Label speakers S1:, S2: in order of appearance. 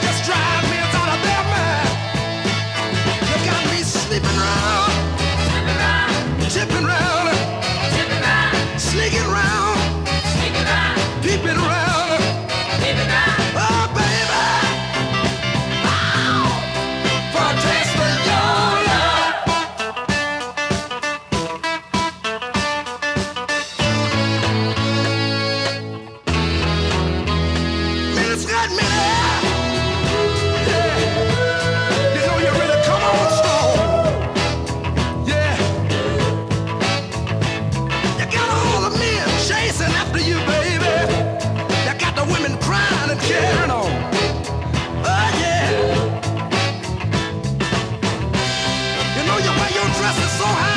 S1: just try Oh, yeah. You know you dress so high.